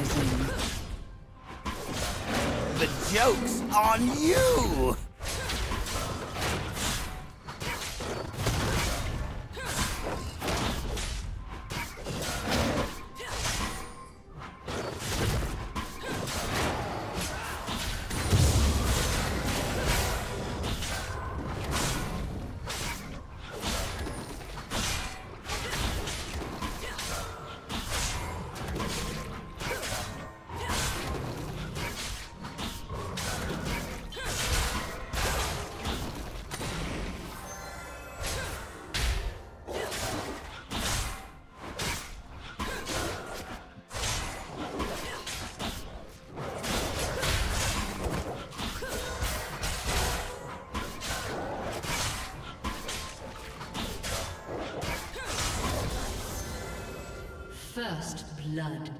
Mesmerizing. The joke's on you! First blood.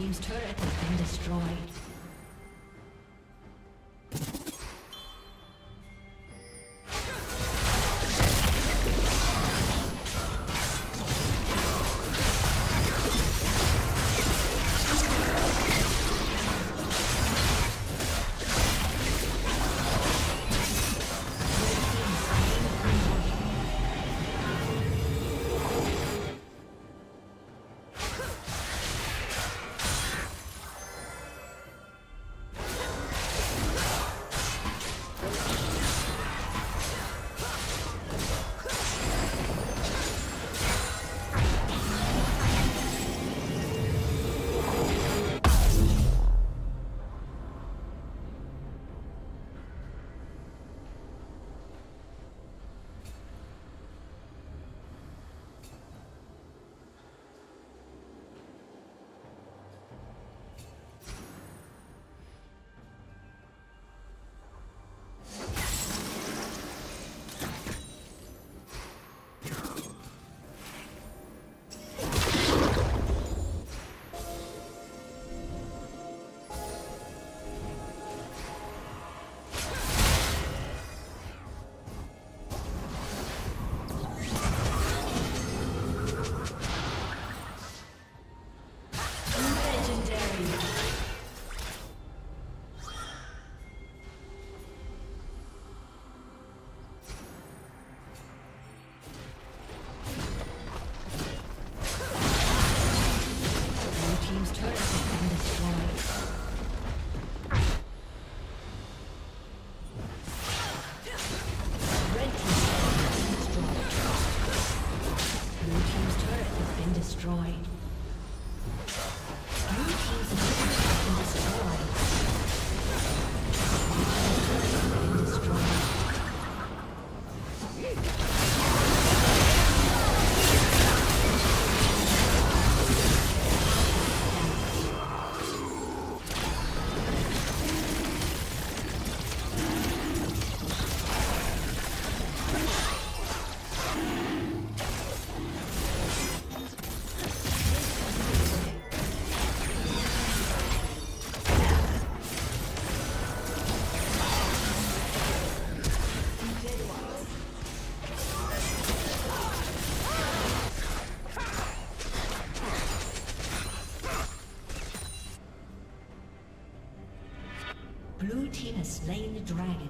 Team's turret dragon.